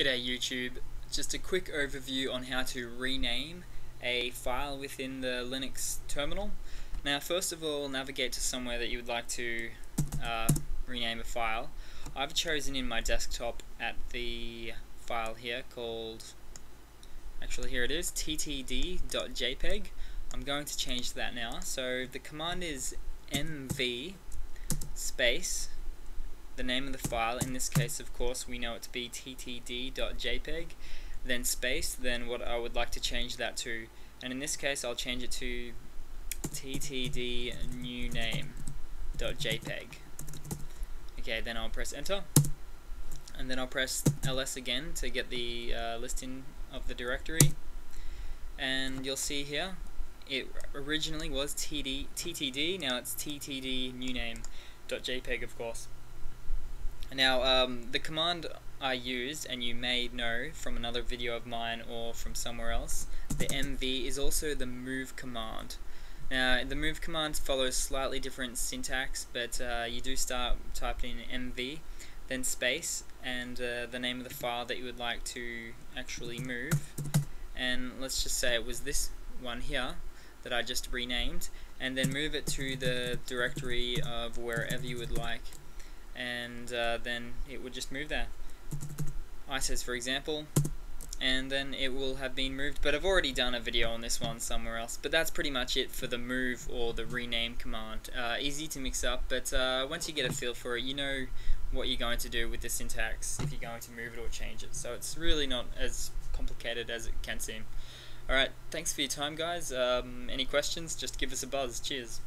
G'day YouTube, just a quick overview on how to rename a file within the Linux terminal. Now first of all navigate to somewhere that you would like to uh, rename a file. I've chosen in my desktop at the file here called, actually here it is, ttd.jpg. I'm going to change that now. So the command is mv space the name of the file, in this case of course we know it to be ttd.jpg, then space, then what I would like to change that to, and in this case I'll change it to ttd new name.jpg. Okay, then I'll press enter, and then I'll press ls again to get the uh, listing of the directory, and you'll see here it originally was TD, ttd, now it's ttd new name.jpg of course. Now, um, the command I used, and you may know from another video of mine or from somewhere else, the mv is also the move command. Now, the move command follows slightly different syntax, but uh, you do start typing in mv, then space, and uh, the name of the file that you would like to actually move. And let's just say it was this one here that I just renamed, and then move it to the directory of wherever you would like and uh, then it would just move there. ISOs for example, and then it will have been moved, but I've already done a video on this one somewhere else, but that's pretty much it for the move or the rename command. Uh, easy to mix up, but uh, once you get a feel for it, you know what you're going to do with the syntax if you're going to move it or change it, so it's really not as complicated as it can seem. Alright, thanks for your time guys. Um, any questions, just give us a buzz. Cheers.